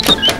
you.